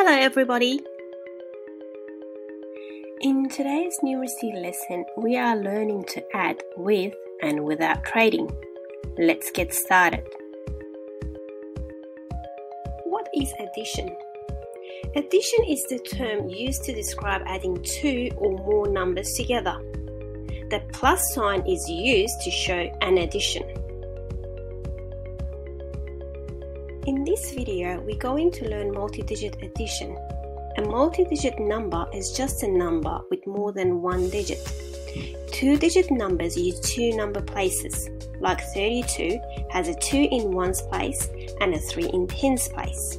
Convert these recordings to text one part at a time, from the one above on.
Hello, everybody. In today's numeracy lesson, we are learning to add with and without trading. Let's get started. What is addition? Addition is the term used to describe adding two or more numbers together. The plus sign is used to show an addition. In this video, we're going to learn multi-digit addition. A multi-digit number is just a number with more than one digit. Two-digit numbers use two number places, like 32 has a 2 in ones place and a 3 in tens place.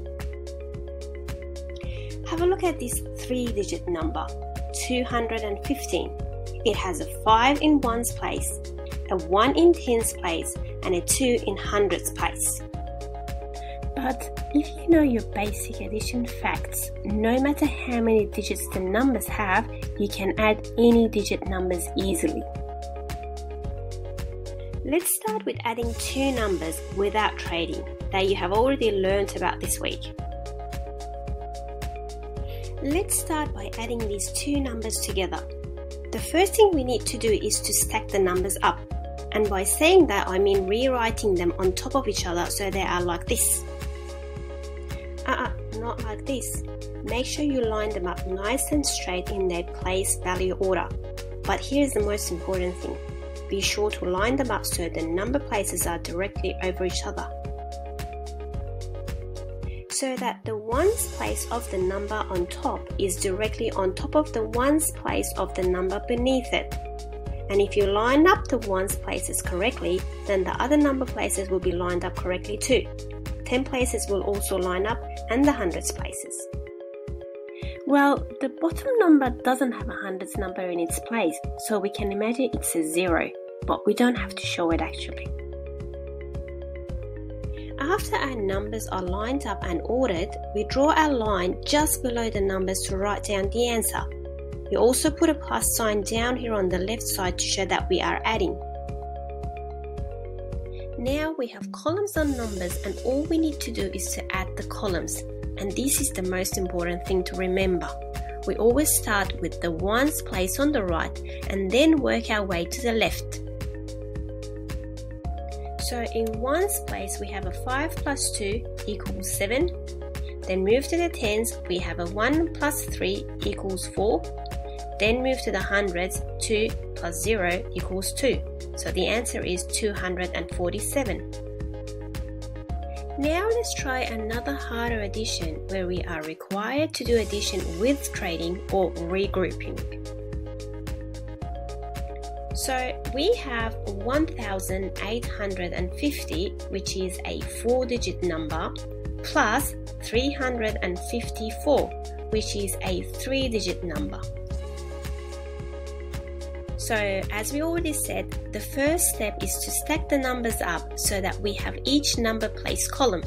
Have a look at this three-digit number, 215. It has a 5 in ones place, a 1 in tens place, and a 2 in hundreds place. But if you know your basic addition facts, no matter how many digits the numbers have, you can add any digit numbers easily. Let's start with adding two numbers without trading that you have already learned about this week. Let's start by adding these two numbers together. The first thing we need to do is to stack the numbers up. And by saying that, I mean rewriting them on top of each other so they are like this not like this. Make sure you line them up nice and straight in their place value order. But here's the most important thing. Be sure to line them up so the number places are directly over each other. So that the ones place of the number on top is directly on top of the ones place of the number beneath it. And if you line up the ones places correctly, then the other number places will be lined up correctly too. 10 places will also line up and the hundreds places. Well, the bottom number doesn't have a hundreds number in its place, so we can imagine it's a zero, but we don't have to show it actually. After our numbers are lined up and ordered, we draw our line just below the numbers to write down the answer. We also put a plus sign down here on the left side to show that we are adding. Now we have columns and numbers and all we need to do is to add the columns. And this is the most important thing to remember. We always start with the ones placed on the right and then work our way to the left. So in ones place we have a 5 plus 2 equals 7. Then move to the tens we have a 1 plus 3 equals 4. Then move to the hundreds 2 plus 0 equals 2. So the answer is 247. Now let's try another harder addition where we are required to do addition with trading or regrouping. So we have 1850 which is a 4 digit number plus 354 which is a 3 digit number. So as we already said, the first step is to stack the numbers up so that we have each number place column.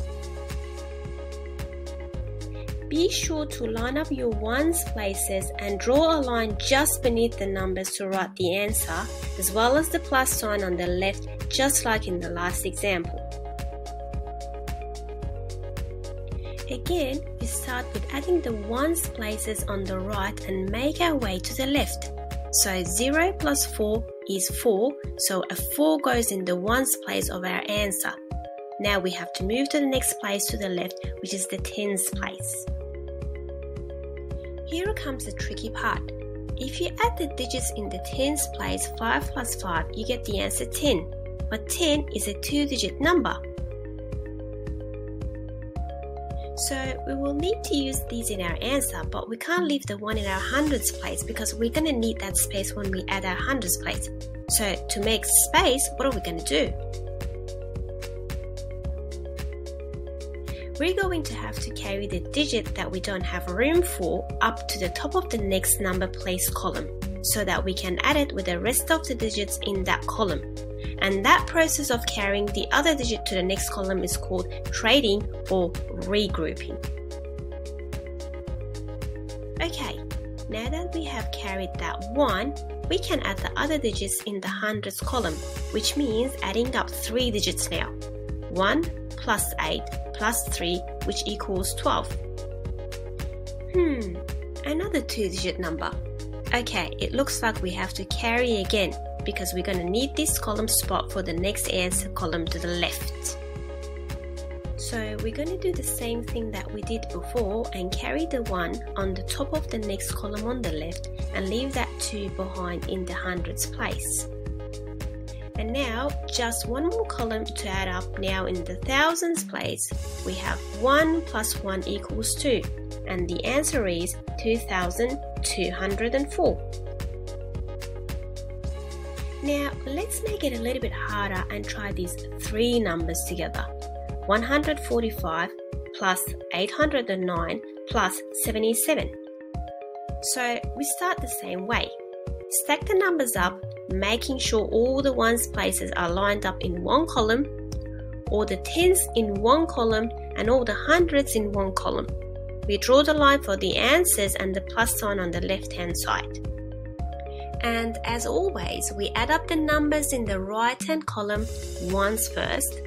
Be sure to line up your ones places and draw a line just beneath the numbers to write the answer as well as the plus sign on the left just like in the last example. Again, we start with adding the ones places on the right and make our way to the left. So 0 plus 4 is 4, so a 4 goes in the ones place of our answer. Now we have to move to the next place to the left, which is the tens place. Here comes the tricky part. If you add the digits in the tens place 5 plus 5, you get the answer 10. But 10 is a two digit number. So we will need to use these in our answer, but we can't leave the one in our hundreds place because we're going to need that space when we add our hundreds place. So to make space, what are we going to do? We're going to have to carry the digit that we don't have room for up to the top of the next number place column so that we can add it with the rest of the digits in that column and that process of carrying the other digit to the next column is called trading or regrouping. Okay, now that we have carried that 1, we can add the other digits in the hundreds column, which means adding up 3 digits now. 1 plus 8 plus 3, which equals 12. Hmm, another two digit number. Okay, it looks like we have to carry again because we're going to need this column spot for the next answer column to the left. So we're going to do the same thing that we did before and carry the 1 on the top of the next column on the left and leave that 2 behind in the hundreds place. And now just one more column to add up now in the thousands place we have 1 plus 1 equals 2 and the answer is 2204. Now let's make it a little bit harder and try these three numbers together. 145 plus 809 plus 77. So we start the same way. Stack the numbers up, making sure all the ones places are lined up in one column, all the tens in one column, and all the hundreds in one column. We draw the line for the answers and the plus sign on the left hand side. And as always, we add up the numbers in the right hand column ones first.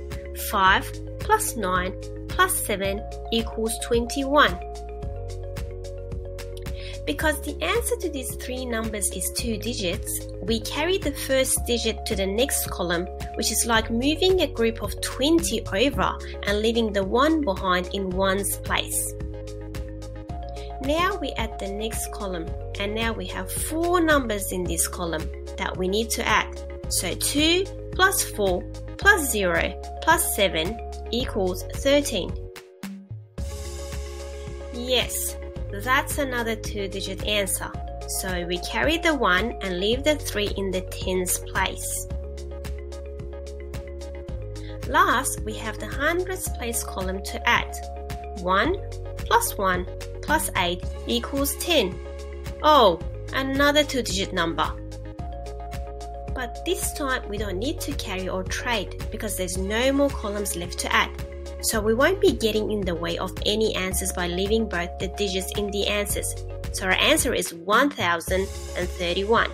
5 plus 9 plus 7 equals 21. Because the answer to these three numbers is two digits, we carry the first digit to the next column, which is like moving a group of 20 over and leaving the 1 behind in one's place. Now we add the next column and now we have four numbers in this column that we need to add. So 2 plus 4 plus 0 plus 7 equals 13. Yes, that's another two-digit answer. So we carry the 1 and leave the 3 in the tens place. Last, we have the hundreds place column to add. 1 plus 1 plus 8 equals 10. Oh, another two-digit number. But this time we don't need to carry or trade because there's no more columns left to add. So we won't be getting in the way of any answers by leaving both the digits in the answers. So our answer is 1031.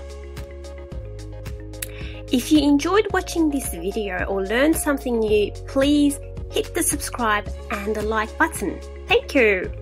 If you enjoyed watching this video or learned something new, please hit the subscribe and the like button. Thank you!